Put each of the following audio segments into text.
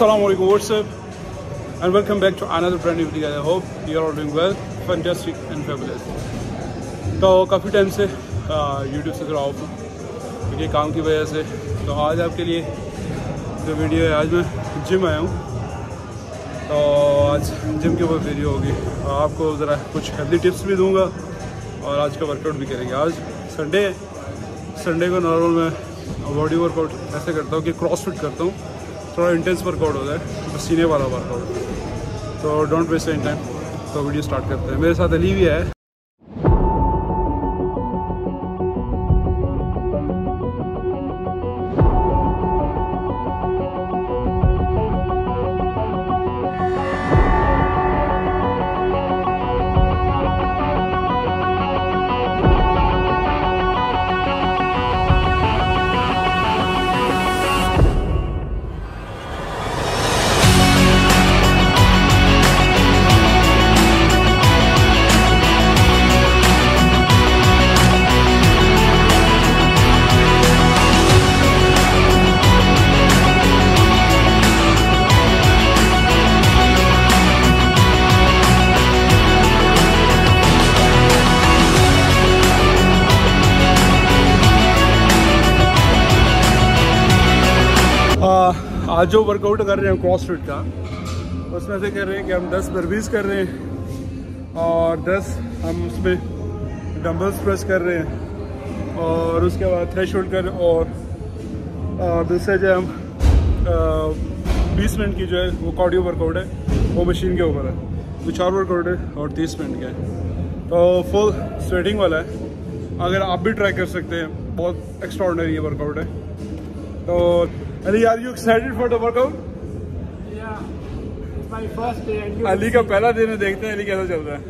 Assalamu alaikum, what's up? And welcome back to another brand new video. I hope you are all doing well, fantastic and fabulous. تو کافی time سے YouTube سے تھوڑا of ہوں کیونکہ کام کی وجہ سے تو آج آپ کے لیے جو ویڈیو ہے آج میں جم آیا ہوں تو آج جم کے اوپر ویڈیو ہوگی آپ کو ذرا کچھ ہیلدی ٹپس بھی دوں گا اور آج کا ورک آؤٹ بھی کریں گے آج سنڈے ہے سنڈے کو نارمل میں باڈی ورک آؤٹ ایسے کرتا ہوں کہ کراس فٹ کرتا ہوں تھوڑا انٹینس ورک آؤٹ ہوتا ہے پسینے والا ورک آؤٹ تو ڈونٹ ویسٹ این ٹائم تو ویڈیو اسٹارٹ کرتے ہیں۔ میرے ساتھ علی بھی ہے۔ آج جو ورک آؤٹ کر رہے ہیں کراس فٹ کا، اس میں سے کر رہے ہیں کہ ہم دس برویز کر رہے ہیں اور دس ہم اس میں ڈمبلس پریس کر رہے ہیں اور اس کے بعد تھریش ہولڈ کر رہے ہیں اور دوسرے جو ہم بیس منٹ کی جو ہے وہ کارڈیو ورک آؤٹ ہے، وہ مشین کے اوپر ہے وہ چار ورک آؤٹ ہے اور تیس منٹ کا ہے تو فل سویٹنگ والا ہے۔ اگر آپ بھی ٹرائی کر سکتے ہیں، بہت ایکسٹرا یہ ورک آؤٹ ہے۔ تو Ali are you excited for the workout Ali کا پہلا دن دیکھتے ہیں علی کیسا چل رہا ہے۔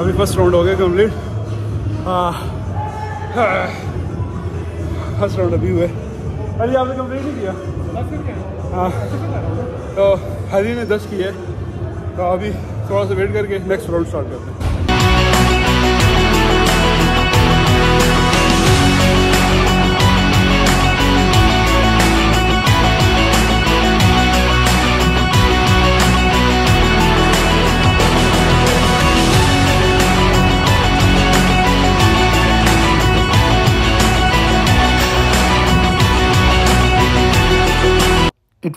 ابھی فرسٹ راؤنڈ ہو گیا کمپلیٹ فرسٹ راؤنڈ ابھی ہوئے. علی، آپ نے کمپلیٹ نہیں کیا؟ ہاں تو ہری نے دس کی ہے. تو ابھی تھوڑا سا ویٹ کر کے نیکسٹ راؤنڈ اسٹارٹ کرتے ہیں.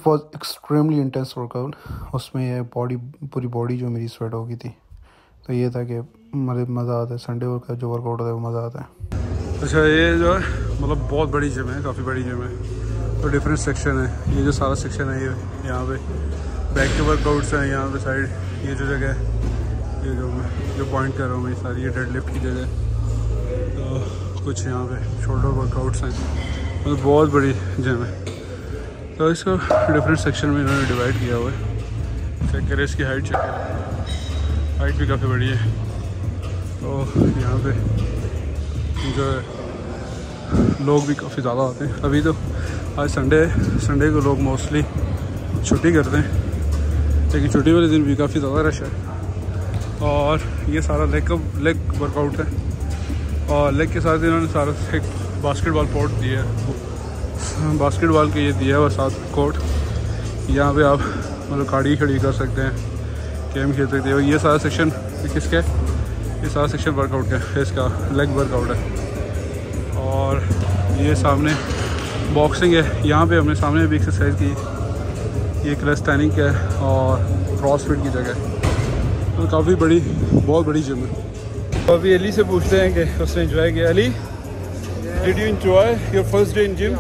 It was extremely intense workout اس میں یہ باڈی پوری باڈی جو میری سویٹ ہو گئی تھی. تو یہ تھا کہ مطلب مزہ آتا ہے. سنڈے کا جو ورک آؤٹ ہوتا ہے وہ مزہ آتا ہے. اچھا یہ جو ہے مطلب بہت بڑی جم ہے، کافی بڑی جم ہے. تو ڈفرینٹ سیکشن ہے. یہ جو سارا سیکشن ہے، یہ یہاں پہ بیک کے ورک آؤٹس ہیں، یہاں پہ سائڈ یہ جو جگہ ہے، یہ جو میں، جو پوائنٹ کر رہا ہوں، یہ ساری یہ ڈیڈ لفٹ کی جگہ تو کچھ یہاں پہ شولڈر ورک آؤٹس ہیں. مطلب بہت بڑی جم ہے. تو اس کو ڈفرینٹ سیکشن میں انہوں نے ڈیوائڈ کیا ہوا ہے۔ چیک کریں اس کی ہائٹ چیک کریں۔ ہائٹ بھی کافی بڑی ہے۔ تو یہاں پہ جو ہے، لوگ بھی کافی زیادہ آتے ہیں۔ ابھی تو آج سنڈے ہے۔ سنڈے کو لوگ موسٹلی چھٹی کرتے ہیں۔ لیکن چھٹی والے دن بھی کافی زیادہ رش ہے۔ اور یہ سارا لیگ کا لیگ ورک آؤٹ ہے۔ اور لیگ کے ساتھ انہوں نے سارا ایک باسکٹ بال پورٹ دیا ہے۔ باسکٹ بال کے یہ دیا ہوا ساتھ کورٹ، یہاں پہ آپ مطلب گاڑی کھڑی کر سکتے ہیں، گیم کھیل سکتے ہیں۔ یہ سارا سیکشن کس کا ہے یہ سارا سیکشن ورک آؤٹ کا ہے اس کا لیگ ورک آؤٹ ہے۔ اور یہ سامنے باکسنگ ہے۔ یہاں پہ ہم نے سامنے بھی ایکسرسائز کی۔ یہ کلسٹیننگ ہے اور کراس فٹ کی جگہ ہے۔ مطلب کافی بڑی، بہت بڑی جم ہے۔ ابھی علی سے پوچھتے ہیں کہ اس نے انجوائے کیا۔ Ali did you enjoy your first day in gym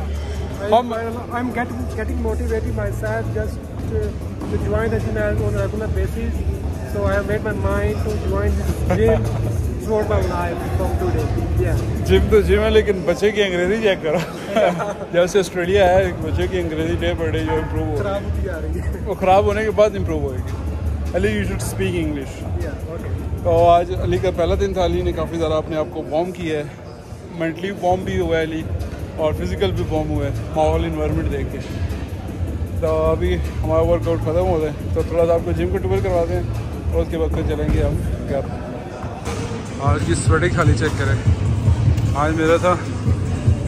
I'm, I'm getting, getting motivated myself just to, to join the gym on a regular basis. So I have made my mind to join this gym throughout my life from today. Yeah. Gym تو gym ہے لیکن بچے کی انگریزی check کرو جب سے Australia ہے بچے کی انگریزی ڈے پر ڈے جو امپروو ہو خراب ہوتی جا رہی ہے وہ خراب ہونے کے بعد امپروو ہوئے گی Ali you should speak English Yeah, okay. تو آج علی کا پہلا دن تھا علی نے کافی زیادہ اپنے آپ کو وارم کیا ہے مینٹلی وارم بھی ہوا ہے علی اور فزیکل بھی وارم ہوا ہے ماحول انوائرمنٹ دیکھ کے۔ تو ابھی ہمارا ورک آؤٹ ختم ہو گئے تو تھوڑا سا آپ کو جم کو ٹور کروا دیں، اور اس کے بعد پھر چلیں گے ہم گھر۔ آج کی سویٹنگ خالی چیک کریں۔ آج میرا تھا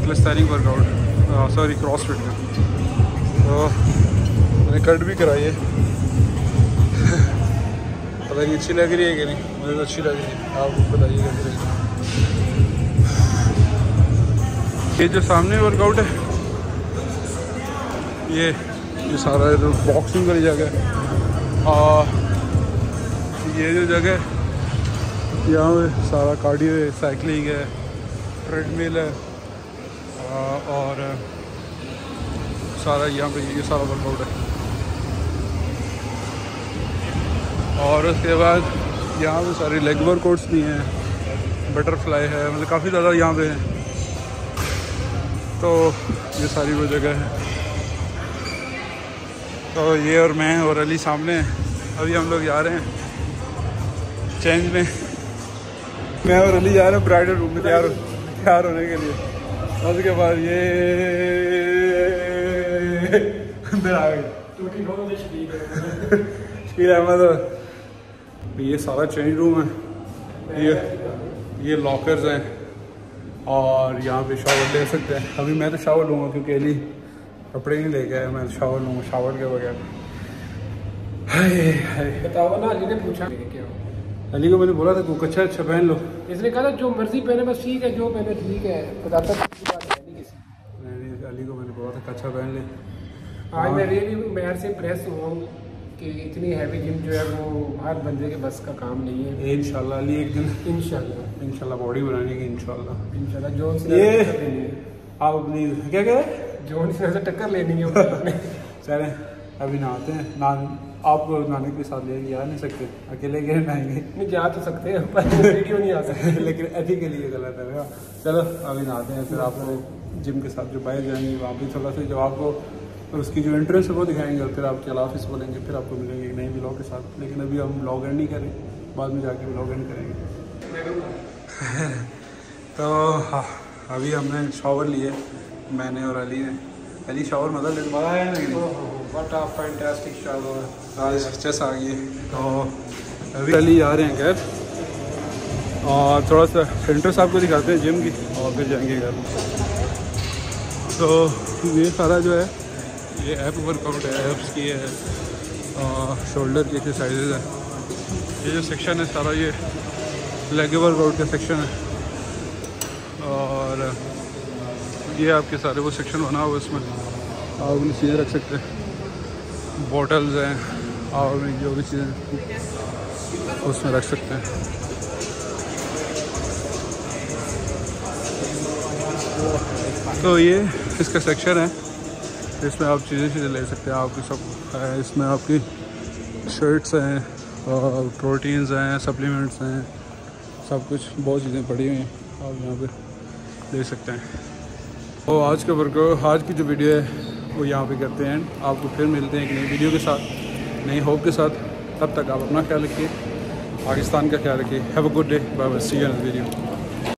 calisthenics workout sorry CrossFit کا۔ تو میں نے کٹ بھی کرائی ہے۔ پتہ نہیں اچھی لگ رہی ہے کہ نہیں، مجھے تو اچھی لگ رہی ہے۔ آپ بتائیے کیسی یہ جو سامنے ورک آؤٹ ہے، یہ یہ سارا باکسنگ والی جگہ ہے۔ اور یہ جو جگہ ہے، یہاں پہ سارا کارڈیو ہے سائیکلنگ ہے ٹریڈ مل ہے اور سارا یہاں پہ یہ سارا ورک آؤٹ ہے۔ اور اس کے بعد یہاں پہ سارے لیگ ورک آؤٹس بھی ہیں۔ بٹر فلائی ہے مطلب کافی زیادہ یہاں پہ ہیں۔ تو یہ ساری وہ جگہ ہے۔ تو یہ اور میں اور علی سامنے ہیں۔ ابھی ہم لوگ جا رہے ہیں۔ چینج میں۔ میں اور علی جا رہے ہیں برائڈل روم میں تیار تیار ہونے کے لیے۔ اس کے بعد یہ اندر آ گئے۔ شکیل احمد یہ سارا چینج روم ہے۔ یہ یہ لاکرز ہیں۔ اور یہاں پہ شاور لے سکتے ہیں۔ ابھی میں تو شاور لوں گا کیونکہ علی کپڑے نہیں لے کے آیا۔ میں شاور لوں گا شاور کے بغیر۔ بتاؤ نا علی نے پوچھا کیا علی کو میں نے بولا تھا کہ اچھا اچھا پہن لو۔ اس نے کہا تھا جو مرضی پہنے بس ٹھیک ہے جو پہنے ٹھیک ہے۔ خدا علی کو میں نے بولا تھا اچھا پہن لے۔ آج میں ریئلی میں سے پریس ہوں کہ اتنی ہیوی جم جو ہے وہ ہر بندے کے بس کا کام نہیں ہے۔ ان شاء اللہ علی ایک دن انشاءاللہ۔ ان شاء اللہ باڈی بنانے کی ان شاء اللہ انشاءاللہ جو اس یہ- آپ اپنی کیا کہہ رہے ہیں؟ جو ان سے ٹکر لینی ہے چلیں ابھی نہاتے ہیں۔ نان آپ کو نانے کے ساتھ لے کے جا نہیں سکتے۔ اکیلے گئے نہائیں گے۔ نہیں جا تو سکتے ہیں پر ویڈیو نہیں آ سکتی لیکن ایتھی کے لیے غلط ہے۔ چلو ابھی نہاتے ہیں۔ پھر آپ کو جم کے ساتھ جو باہر جائیں گے وہاں بھی تھوڑا سا جو آپ کو اس کی جو انٹرسٹ ہے وہ دکھائیں گے اور پھر آپ کے آفس بولیں گے۔ پھر آپ کو ملیں گے ایک نئی بلاگ کے ساتھ۔ لیکن ابھی ہم بلاگ اینڈ نہیں کریں۔ بعد میں جا کے بلاگ اینڈ کریں گے۔ تو ہاں، ابھی ہم نے شاور لیے میں نے اور علی نے۔ علی شاور مزہ لے مزہ آیا آ فینٹاسٹک شاور آج آ گئی تو ابھی علی آ رہے ہیں گھر اور تھوڑا سا سینٹر صاحب کو دکھاتے ہیں جم کی۔ اور پھر جائیں گے گھر۔ تو یہ سارا جو ہے، یہ ایپ ورک آؤٹ ہے ایپس کی ہے۔ اور شولڈر کی ایکسرسائزز ہے یہ جو سیکشن ہے، سارا یہ لیگ ورک آؤٹ کا سیکشن ہے۔ اور یہ آپ کے سارے وہ سیکشن بنا ہوا اس میں۔ آپ اپنی چیزیں رکھ سکتے ہیں۔ بوٹلز ہیں اور بھی جو بھی چیزیں اس میں رکھ سکتے ہیں۔ تو یہ اس کا سیکشن ہے۔ اس میں آپ چیزیں چیزیں لے سکتے ہیں۔ آپ کی سب ہے اس میں آپ کی شرٹس ہیں اور پروٹینز ہیں سپلیمنٹس ہیں۔ سب کچھ بہت چیزیں پڑی ہوئی ہیں آپ یہاں پہ دیکھ سکتے ہیں۔ تو آج کا ورک آج کی جو ویڈیو ہے وہ یہاں پہ کرتے ہیں۔ آپ کو پھر ملتے ہیں ایک نئی ویڈیو کے ساتھ، نئی ہوپ کے ساتھ۔ تب تک آپ اپنا خیال رکھیے۔ پاکستان کا خیال رکھیے۔ Have a good day bye see video